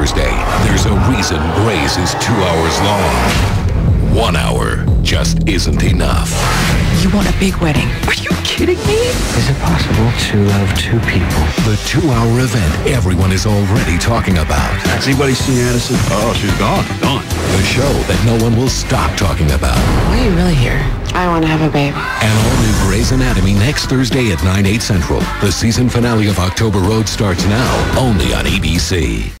Thursday, there's a reason Grey's is two hours long. One hour just isn't enough. You want a big wedding? Are you kidding me? Is it possible to love two people? The two-hour event everyone is already talking about. Has anybody seen Addison? Oh, she's gone. Gone. The show that no one will stop talking about. Why are you really here? I want to have a baby. An all new Grey's Anatomy next Thursday at 9, 8 central. The season finale of October Road starts now, only on ABC.